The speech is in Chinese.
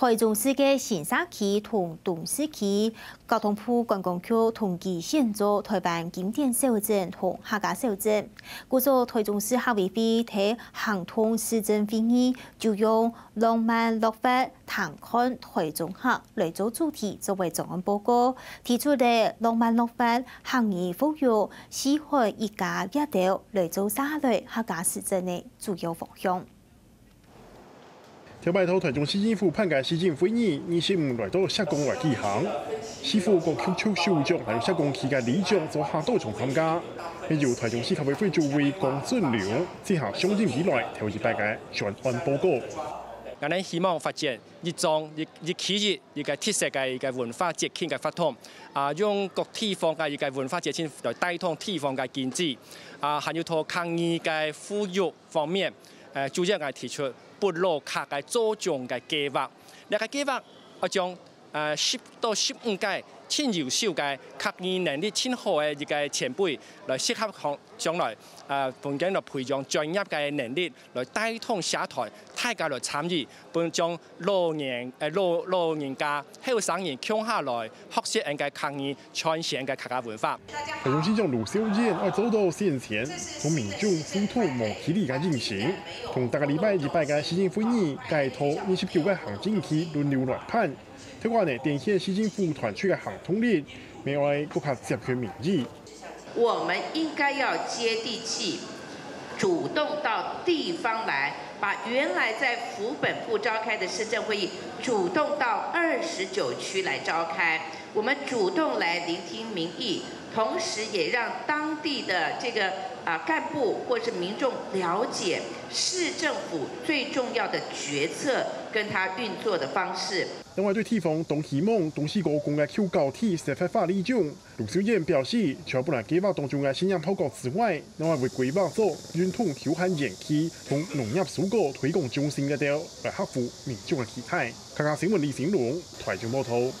台中市嘅新沙区同东市区交通部观光局同期现做台办景点小镇同客家小镇。故做台中市客委会睇行通市政会议，就用浪漫乐法谈看台中客来做主题作为重案报告，提出的浪漫乐法行业服务西海一家一条来做三类客家市政的主要方向。条摆头台中市政府判改市政会议，二十五来到社工来举行，市府个 Q 秋首长还有社工期嘅理长做下多重参加，还有台中市客委会主委江俊良，之下相信以来调一摆嘅全案报告。我哋希望发展一种一一企业一个特色嘅一个文化节庆嘅发通，啊，用各地方嘅一个文化节庆来带动地方嘅经济，啊，还有托抗疫嘅富裕方面，誒，主要係提出。不落卡嘅租種嘅計劃，呢個計劃我將誒十到十五屆超優秀嘅客語能力超好嘅一個前輩來適合向將來誒本緊來培養專業嘅能力，來帶動社台大家來參與，並將老年誒老老人家後生人強下來學習人嘅客語傳承嘅客家文化。台中市長盧秀燕要走到先前，同民眾溝通無距離嘅進行，同大家禮拜一拜嘅市政會議，介頭二十九個行政區輪流來判。另外呢，展現市政府團出嘅行统一，未来更加集权民主。我们应该要接地气，主动到地方来。把原来在府本部召开的市政会议，主动到二十九区来召开。我们主动来聆听民意，同时也让当地的这个啊干部或是民众了解市政府最重要的决策跟它运作的方式。另外，对地方東希望東西高公嘅 Q 高鐵設法法理中，卢秀燕表示，除不能計劃當中嘅新疆報告之外，另外會規劃做运通調侃園區同農業蔬果推廣中心嘅調，來克服民眾嘅期待。看看新聞李成龍，台中報道。